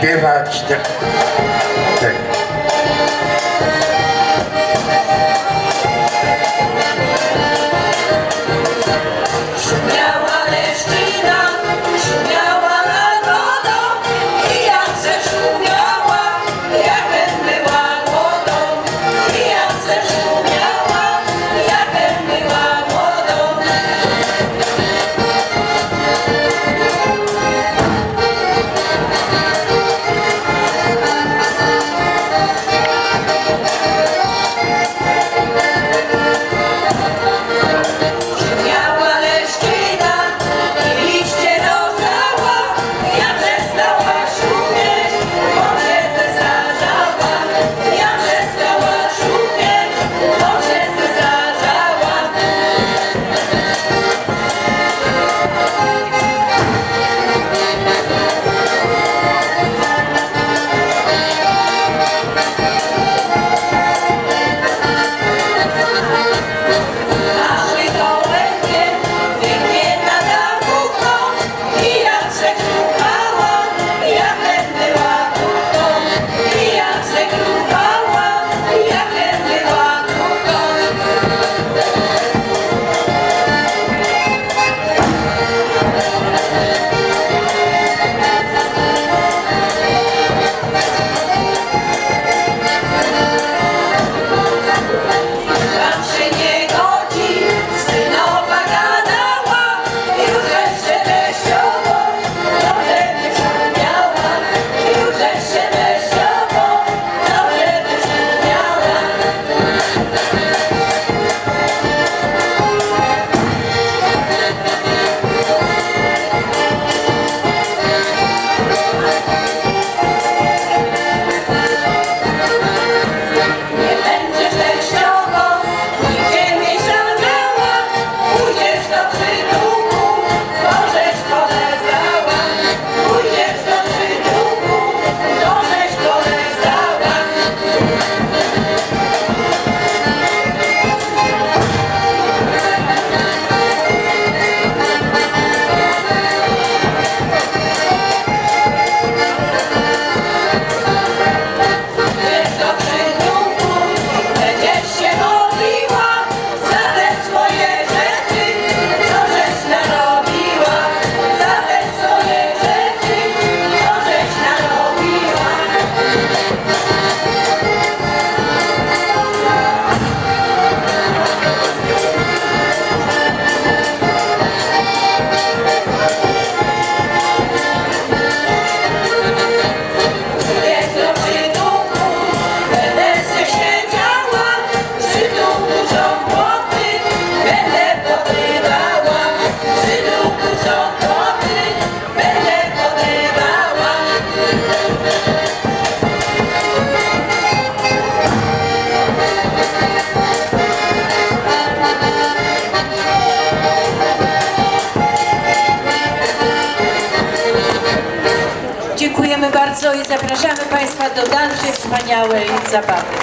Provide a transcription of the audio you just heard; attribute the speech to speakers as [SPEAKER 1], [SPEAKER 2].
[SPEAKER 1] Deus,
[SPEAKER 2] Dziękujemy bardzo i zapraszamy Państwa do dalszej wspaniałej zabawy.